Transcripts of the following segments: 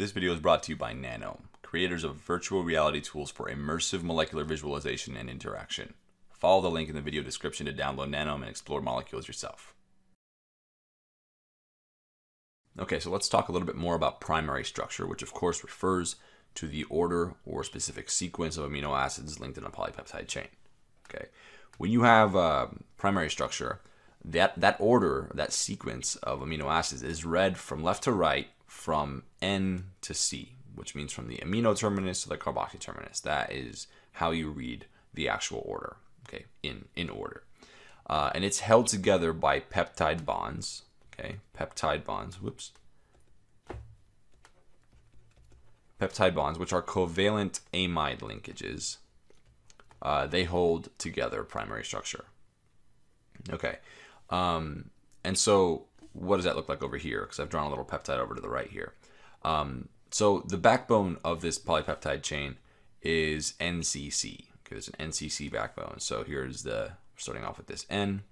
This video is brought to you by Nanome, creators of virtual reality tools for immersive molecular visualization and interaction. Follow the link in the video description to download Nanome and explore molecules yourself. Okay, so let's talk a little bit more about primary structure, which of course refers to the order or specific sequence of amino acids linked in a polypeptide chain. Okay, when you have uh, primary structure, that that order, that sequence of amino acids is read from left to right from N to C, which means from the amino terminus to the carboxy terminus. That is how you read the actual order, okay, in, in order. Uh, and it's held together by peptide bonds, okay, peptide bonds, whoops. Peptide bonds, which are covalent amide linkages, uh, they hold together primary structure. Okay, um, and so what does that look like over here? Because I've drawn a little peptide over to the right here. Um, so the backbone of this polypeptide chain is NCC. Okay, there's an NCC backbone. So here's the starting off with this N.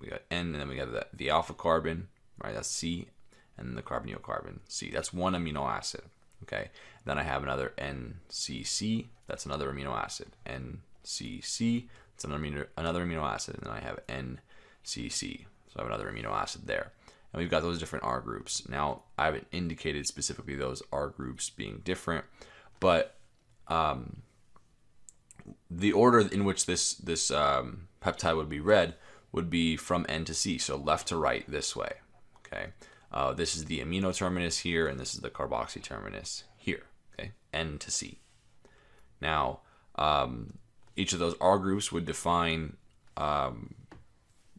We got N, and then we got the, the alpha carbon, right? That's C, and the carbonyl carbon C. That's one amino acid. Okay. Then I have another NCC. That's another amino acid. NCC. That's another amino, another amino acid. And then I have NCC. So I have another amino acid there and we've got those different R groups. Now, I haven't indicated specifically those R groups being different, but um, the order in which this this um, peptide would be read would be from N to C, so left to right this way. Okay, uh, this is the amino terminus here, and this is the carboxy terminus here. Okay, N to C. Now, um, each of those R groups would define um,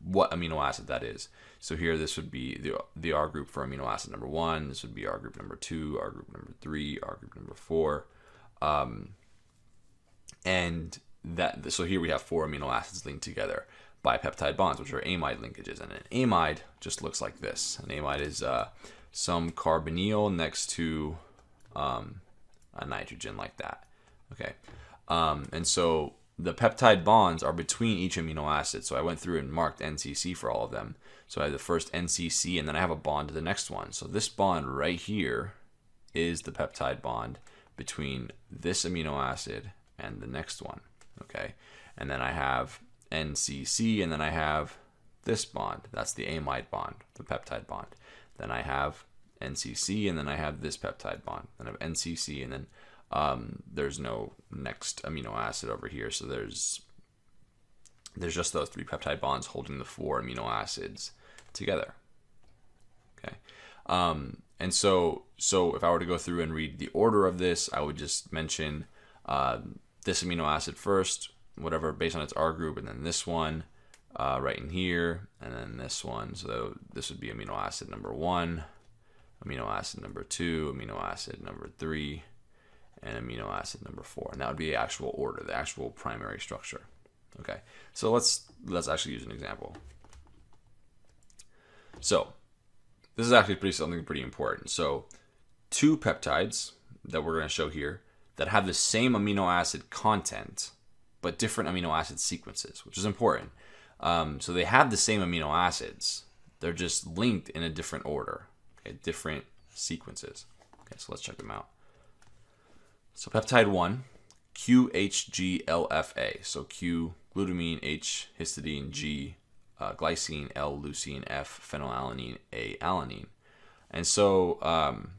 what amino acid that is. So here, this would be the, the R group for amino acid number one. This would be R group number two, R group number three, R group number four. Um, and that, so here we have four amino acids linked together by peptide bonds, which are amide linkages. And an amide just looks like this. An amide is uh, some carbonyl next to um, a nitrogen like that. Okay. Um, and so the peptide bonds are between each amino acid. So I went through and marked NCC for all of them. So I have the first NCC and then I have a bond to the next one. So this bond right here is the peptide bond between this amino acid and the next one. Okay. And then I have NCC and then I have this bond. That's the amide bond, the peptide bond. Then I have NCC and then I have this peptide bond. Then I have NCC and then um, there's no next amino acid over here, so there's there's just those three peptide bonds holding the four amino acids together. Okay, um, and so so if I were to go through and read the order of this, I would just mention uh, this amino acid first, whatever based on its R group, and then this one uh, right in here, and then this one. So this would be amino acid number one, amino acid number two, amino acid number three and amino acid number four. And that would be the actual order, the actual primary structure. Okay, so let's let's actually use an example. So this is actually pretty something pretty important. So two peptides that we're going to show here that have the same amino acid content but different amino acid sequences, which is important. Um, so they have the same amino acids, they're just linked in a different order, okay, different sequences. Okay, so let's check them out. So peptide 1, QHGLFA. So Q, glutamine, H, histidine, G, uh, glycine, L, leucine, F, phenylalanine, A, alanine. And so um,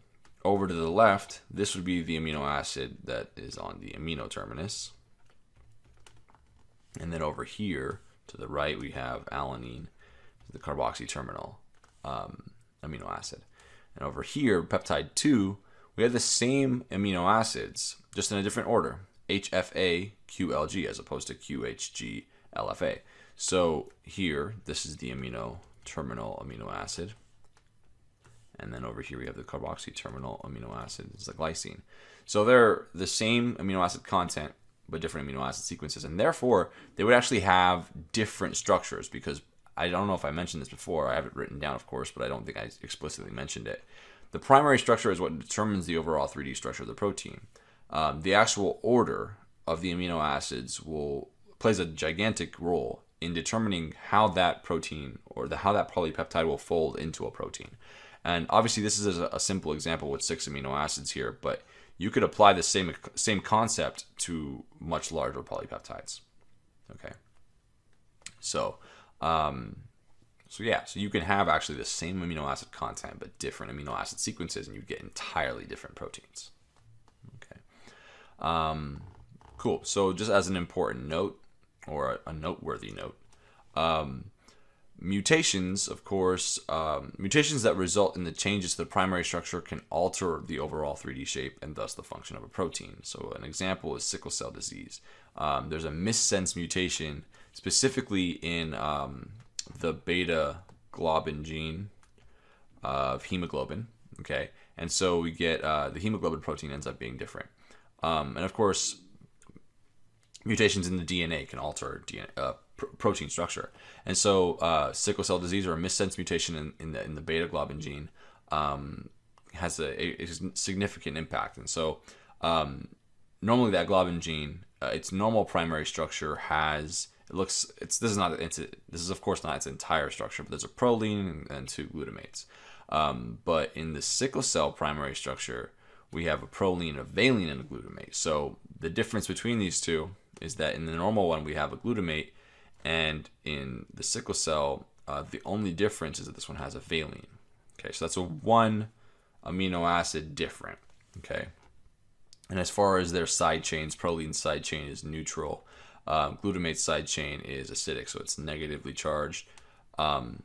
over to the left, this would be the amino acid that is on the amino terminus. And then over here to the right, we have alanine, the carboxy terminal um, amino acid. And over here, peptide 2 we have the same amino acids, just in a different order. HFA QLG as opposed to QHG LFA. So here, this is the amino terminal amino acid. And then over here we have the carboxy terminal amino acid, it's the glycine. So they're the same amino acid content, but different amino acid sequences. And therefore, they would actually have different structures because I don't know if I mentioned this before. I have it written down, of course, but I don't think I explicitly mentioned it. The primary structure is what determines the overall 3D structure of the protein. Um, the actual order of the amino acids will plays a gigantic role in determining how that protein or the how that polypeptide will fold into a protein. And obviously, this is a, a simple example with six amino acids here, but you could apply the same same concept to much larger polypeptides. Okay. So, um, so yeah, so you can have actually the same amino acid content but different amino acid sequences, and you get entirely different proteins. Okay. Um, cool. So just as an important note, or a, noteworthy note, um, mutations, of course, um, mutations that result in the changes to the primary structure can alter the overall 3D shape and thus the function of a protein. So an example is sickle cell disease. Um, there's a missense mutation specifically in um, the beta globin gene of hemoglobin. Okay, and so we get uh, the hemoglobin protein ends up being different. Um, and of course, mutations in the DNA can alter DNA, uh, pr- protein structure. And so, uh, sickle cell disease or a missense mutation in, in, the, in the beta globin gene um, has a, a, significant impact. And so, um, normally that globin gene, uh, its normal primary structure has it looks it's this is not it's this is of course not its entire structure, but there's a proline and, two glutamates. Um, but in the sickle cell primary structure, we have a proline, a valine, and a glutamate. So the difference between these two is that in the normal one we have a glutamate, and in the sickle cell, uh, the only difference is that this one has a valine. Okay, so that's a one amino acid different. Okay, and as far as their side chains, proline side chain is neutral. Um, glutamate side chain is acidic, so it's negatively charged. Um,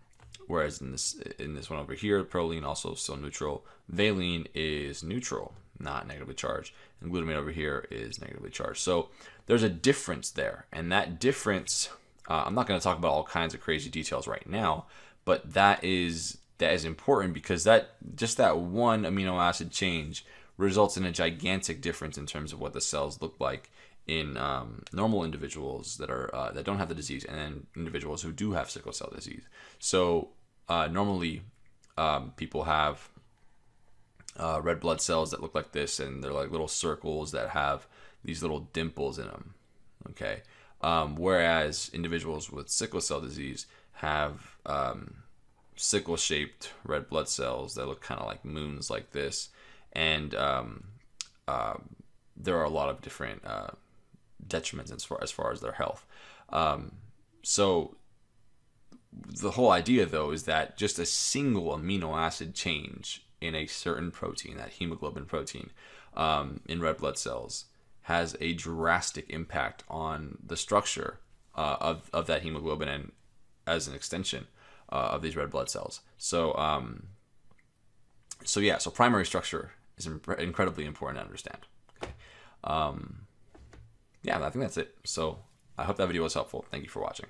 whereas in this in this one over here, proline also still neutral. Valine is neutral, not negatively charged, and glutamate over here is negatively charged. So there's a difference there, and that difference, uh, I'm not going to talk about all kinds of crazy details right now, but that is that is important because that just that one amino acid change results in a gigantic difference in terms of what the cells look like in um, normal individuals that are uh, that don't have the disease and then individuals who do have sickle cell disease. So uh, normally um, people have uh, red blood cells that look like this, and they're like little circles that have these little dimples in them. Okay, um, whereas individuals with sickle cell disease have um, sickle-shaped red blood cells that look kind of like moons, like this, and um, uh, there are a lot of different uh, detriments as far as far as their health. Um, so the whole idea though is that just a single amino acid change in a certain protein, that hemoglobin protein, um, in red blood cells, has a drastic impact on the structure uh, of, of that hemoglobin and as an extension uh, of these red blood cells. So, um, so yeah, so primary structure is incredibly important to understand. Okay. Um, yeah, I think that's it. So I hope that video was helpful. Thank you for watching.